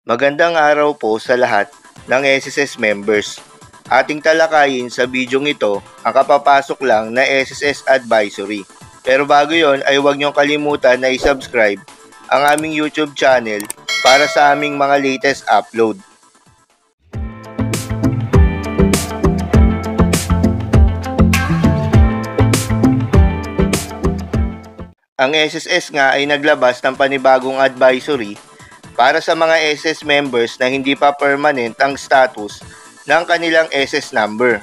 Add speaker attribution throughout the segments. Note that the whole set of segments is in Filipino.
Speaker 1: Magandang araw po sa lahat ng SSS members. Ating talakayin sa bidyong ito ang kapapasok lang na SSS Advisory. Pero bago yon ay huwag niyong kalimutan na i-subscribe ang aming YouTube channel para sa aming mga latest upload. Ang SSS nga ay naglabas ng panibagong advisory para sa mga SS members na hindi pa permanent ang status ng kanilang SS number.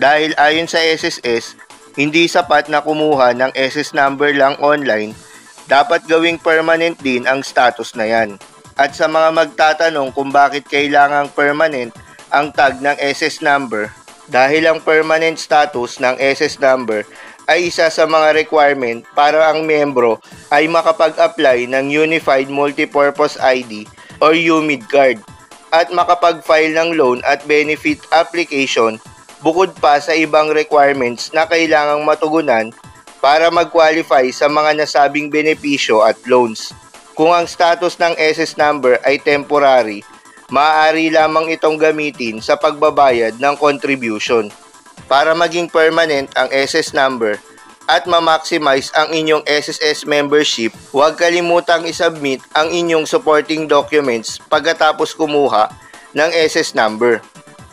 Speaker 1: Dahil ayon sa SSS, hindi sapat na kumuha ng SS number lang online, dapat gawing permanent din ang status na yan. At sa mga magtatanong kung bakit kailangang permanent ang tag ng SS number, dahil ang permanent status ng SS number ay isa sa mga requirement para ang membro ay makapag-apply ng Unified Multipurpose ID or UMID card at makapag-file ng loan at benefit application bukod pa sa ibang requirements na kailangang matugunan para mag-qualify sa mga nasabing benepisyo at loans. Kung ang status ng SS number ay temporary, maaari lamang itong gamitin sa pagbabayad ng contribution. Para maging permanent ang SS number at ma-maximize ang inyong SSS membership, huwag kalimutang isubmit ang inyong supporting documents pagkatapos kumuha ng SS number.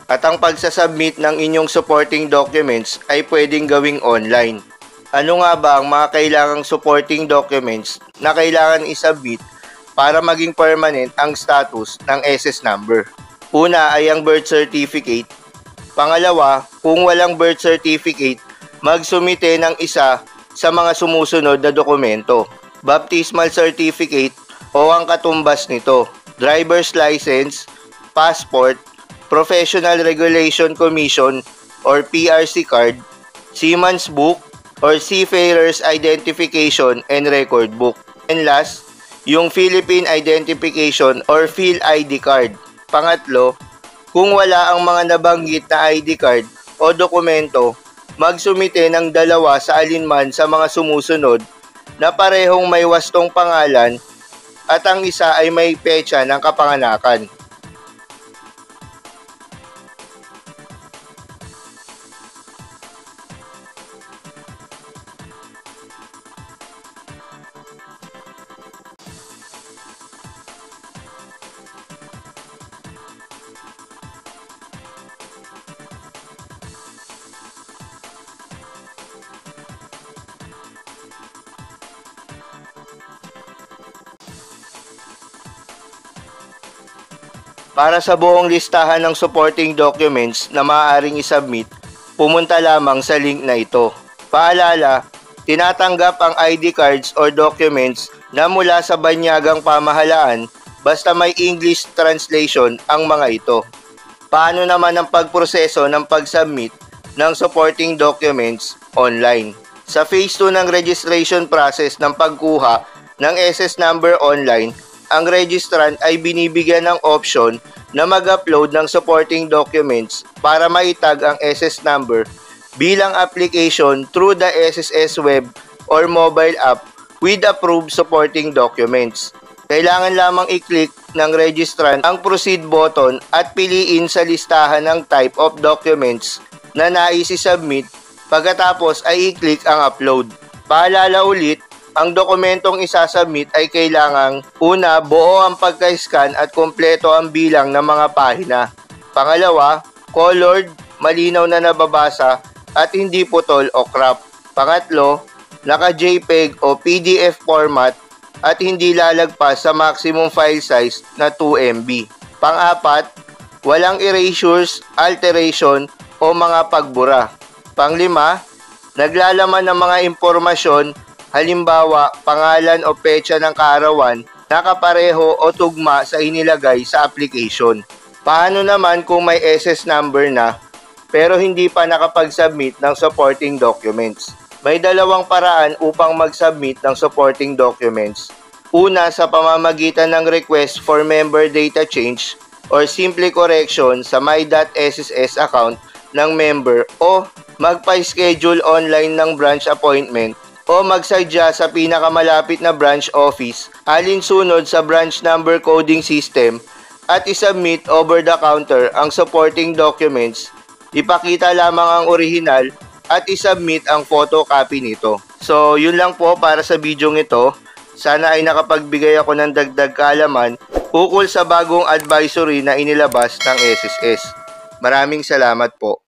Speaker 1: At ang pagsasubmit ng inyong supporting documents ay pwedeng gawing online. Ano nga ba ang mga kailangang supporting documents na kailangan isubmit para maging permanent ang status ng SS number? Una ay ang birth certificate Pangalawa, kung walang birth certificate, magsumite ng isa sa mga sumusunod na dokumento. Baptismal certificate o ang katumbas nito, driver's license, passport, Professional Regulation Commission or PRC card, Seaman's Book or Seafarer's Identification and Record Book. And last, yung Philippine Identification or PhilID card. Pangatlo, kung wala ang mga nabanggit na ID card o dokumento, magsumite ng dalawa sa alinman sa mga sumusunod na parehong may wastong pangalan at ang isa ay may petsa ng kapanganakan. Para sa buong listahan ng supporting documents na maaaring isubmit, pumunta lamang sa link na ito. Paalala, tinatanggap ang ID cards or documents na mula sa banyagang pamahalaan basta may English translation ang mga ito. Paano naman ang pagproseso ng pag-submit ng supporting documents online? Sa phase 2 ng registration process ng pagkuha ng SS number online, ang registrant ay binibigyan ng option na mag-upload ng supporting documents para maitag ang SS number bilang application through the SSS web or mobile app with approved supporting documents. Kailangan lamang i-click ng registrant ang proceed button at piliin sa listahan ng type of documents na nais i-submit pagkatapos ay i-click ang upload. Paalala ulit, ang dokumentong isasubmit ay kailangang una, buo ang pagka-scan at kompleto ang bilang ng mga pahina. Pangalawa, colored, malinaw na nababasa at hindi putol o crop. Pangatlo, naka-JPEG o PDF format at hindi lalagpas sa maximum file size na 2 MB. Pang-apat, walang erasures, alteration o mga pagbura. Panglima, naglalaman ng mga impormasyon halimbawa pangalan o petsa ng kaarawan nakapareho o tugma sa inilagay sa application. Paano naman kung may SS number na pero hindi pa nakapag-submit ng supporting documents? May dalawang paraan upang mag-submit ng supporting documents. Una sa pamamagitan ng request for member data change or simple correction sa my.sss account ng member o magpa-schedule online ng branch appointment o magsadya sa pinakamalapit na branch office alinsunod sa branch number coding system at isubmit over the counter ang supporting documents, ipakita lamang ang original at isubmit ang photocopy nito. So, yun lang po para sa video ito. Sana ay nakapagbigay ako ng dagdag kaalaman ukol sa bagong advisory na inilabas ng SSS. Maraming salamat po.